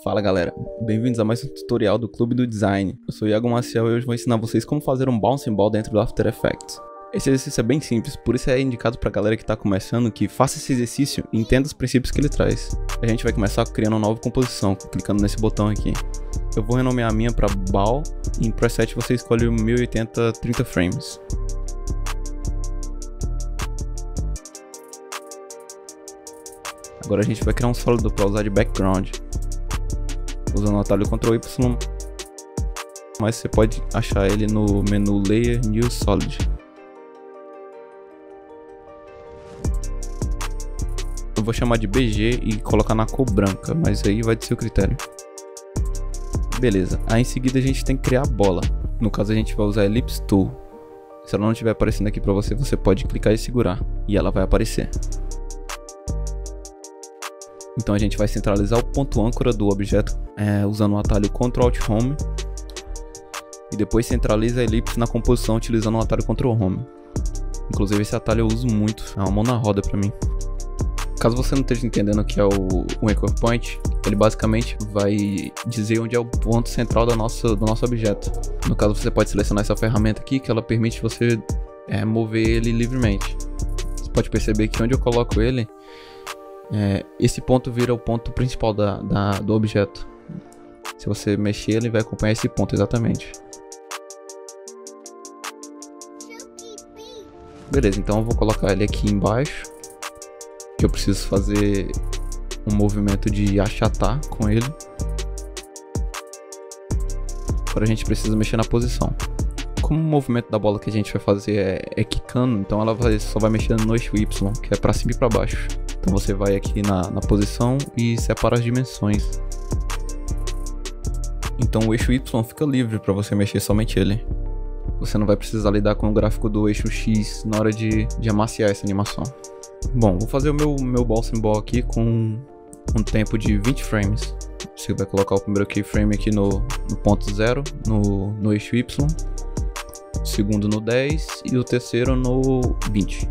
Fala galera, bem-vindos a mais um tutorial do Clube do Design. Eu sou Iago Maciel e hoje vou ensinar vocês como fazer um bouncing ball dentro do After Effects. Esse exercício é bem simples, por isso é indicado pra galera que tá começando que faça esse exercício e entenda os princípios que ele traz. A gente vai começar criando uma nova composição, clicando nesse botão aqui. Eu vou renomear a minha para ball e em preset você escolhe o 1080 30 frames. Agora a gente vai criar um sólido para usar de background. Usando o atalho Ctrl Y. Mas você pode achar ele no menu Layer New Solid. Eu vou chamar de BG e colocar na cor branca, mas aí vai do seu critério. Beleza, aí em seguida a gente tem que criar a bola. No caso a gente vai usar a Ellipse Tool. Se ela não estiver aparecendo aqui para você, você pode clicar e segurar. E ela vai aparecer. Então a gente vai centralizar o ponto âncora do objeto é, usando o atalho Ctrl Alt Home. E depois centraliza a elipse na composição utilizando o atalho Ctrl Home. Inclusive esse atalho eu uso muito, é uma mão na roda para mim. Caso você não esteja entendendo o que é o, o Anchor Point, ele basicamente vai dizer onde é o ponto central do nosso, do nosso objeto. No caso você pode selecionar essa ferramenta aqui que ela permite você é, mover ele livremente. Você pode perceber que onde eu coloco ele, é, esse ponto vira o ponto principal da, da, do objeto. Se você mexer, ele vai acompanhar esse ponto exatamente. Beleza, então eu vou colocar ele aqui embaixo. Que eu preciso fazer um movimento de achatar com ele. Agora a gente precisa mexer na posição. Como o movimento da bola que a gente vai fazer é, é quicando, então ela vai, só vai mexendo no eixo Y, que é para cima e para baixo. Então você vai aqui na, na posição e separa as dimensões. Então o eixo Y fica livre para você mexer somente ele. Você não vai precisar lidar com o gráfico do eixo X na hora de, de amaciar essa animação. Bom, vou fazer o meu, meu ball symbol aqui com um tempo de 20 frames. Você vai colocar o primeiro keyframe aqui no, no ponto 0, no, no eixo Y, o segundo no 10 e o terceiro no 20.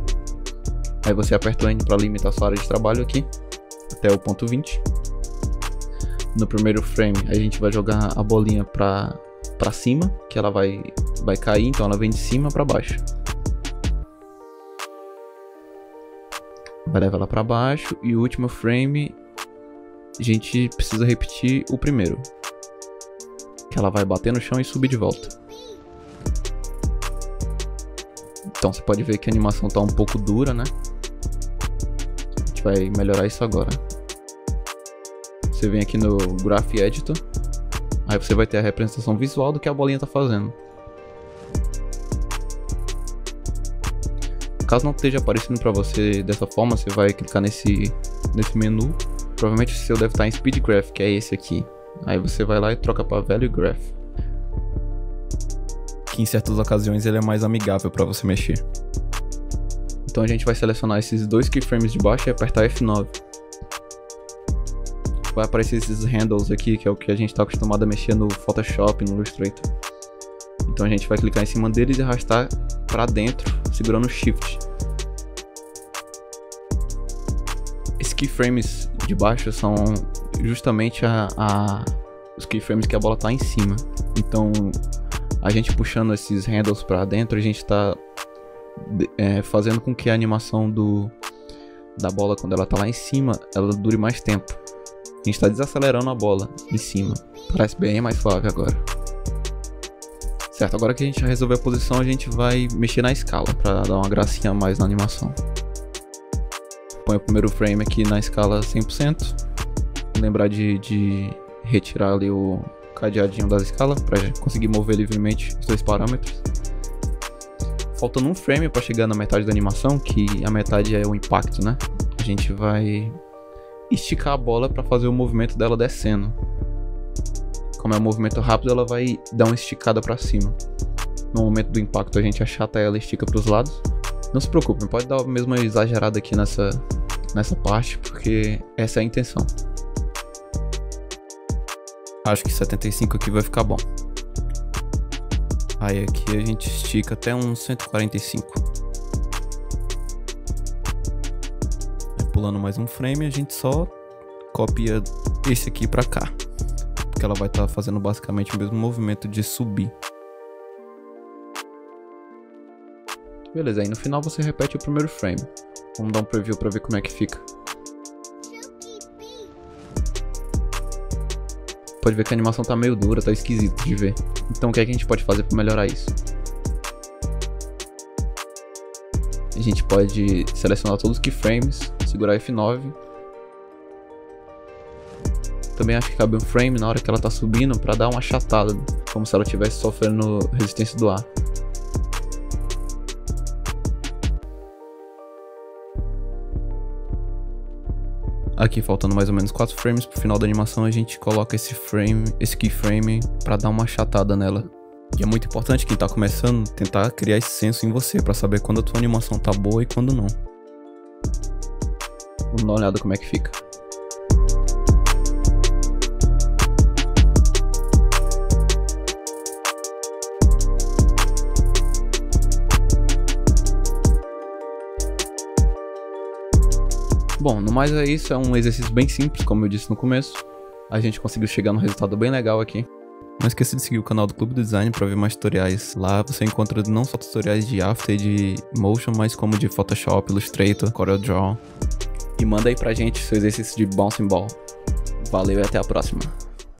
Aí você aperta o N para limitar sua área de trabalho aqui, até o ponto 20. No primeiro frame, a gente vai jogar a bolinha para para cima, que ela vai vai cair, então ela vem de cima para baixo. Vai levar ela para baixo e o último frame a gente precisa repetir o primeiro. Que ela vai bater no chão e subir de volta. Então você pode ver que a animação tá um pouco dura, né? gente vai melhorar isso agora. Você vem aqui no Graph Editor, aí você vai ter a representação visual do que a bolinha está fazendo. Caso não esteja aparecendo para você dessa forma, você vai clicar nesse, nesse menu. Provavelmente o seu deve estar em Speed Graph, que é esse aqui. Aí você vai lá e troca para Value Graph. Que em certas ocasiões ele é mais amigável para você mexer. Então a gente vai selecionar esses dois keyframes de baixo e apertar F9. Vai aparecer esses handles aqui, que é o que a gente está acostumado a mexer no Photoshop, no Illustrator. Então a gente vai clicar em cima deles e arrastar para dentro, segurando o Shift. Esses keyframes de baixo são justamente a, a, os keyframes que a bola está em cima. Então a gente puxando esses handles para dentro, a gente está é, fazendo com que a animação do, da bola, quando ela tá lá em cima, ela dure mais tempo. A gente está desacelerando a bola em cima. Parece bem mais suave agora. Certo, agora que a gente já resolveu a posição, a gente vai mexer na escala para dar uma gracinha a mais na animação. Põe o primeiro frame aqui na escala 100%. Lembrar de, de retirar ali o cadeadinho da escala para conseguir mover livremente os dois parâmetros faltando um frame para chegar na metade da animação, que a metade é o impacto, né? A gente vai esticar a bola para fazer o movimento dela descendo. Como é um movimento rápido, ela vai dar uma esticada para cima. No momento do impacto, a gente achata ela e estica para os lados. Não se preocupe, pode dar mesmo uma exagerada aqui nessa, nessa parte, porque essa é a intenção. Acho que 75 aqui vai ficar bom. Aí aqui a gente estica até uns 145. Aí pulando mais um frame, a gente só copia esse aqui pra cá. que ela vai estar tá fazendo basicamente o mesmo movimento de subir. Beleza, aí no final você repete o primeiro frame. Vamos dar um preview pra ver como é que fica. Pode ver que a animação tá meio dura, tá esquisito de ver. Então o que, é que a gente pode fazer para melhorar isso? A gente pode selecionar todos os keyframes, segurar F9. Também acho que cabe um frame na hora que ela tá subindo para dar uma achatada, como se ela estivesse sofrendo resistência do ar. Aqui faltando mais ou menos 4 frames pro final da animação, a gente coloca esse frame, esse keyframe para dar uma achatada nela. E é muito importante quem tá começando tentar criar esse senso em você para saber quando a tua animação tá boa e quando não. Vamos dar uma olhada como é que fica. Bom, no mais é isso, é um exercício bem simples, como eu disse no começo. A gente conseguiu chegar num resultado bem legal aqui. Não esqueça de seguir o canal do Clube do Design para ver mais tutoriais. Lá você encontra não só tutoriais de After e de Motion, mas como de Photoshop, Illustrator, CorelDRAW. E manda aí pra gente seu exercício de Bouncing Ball. Valeu e até a próxima.